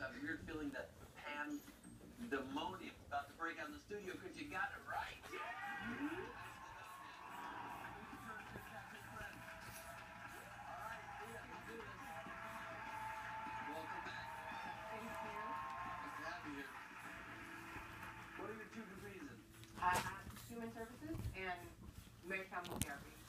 I have that weird feeling that pandemonium about to break out in the studio because you got it right. Welcome back. Here. What are your two degrees in? I have human services and marriage family therapy.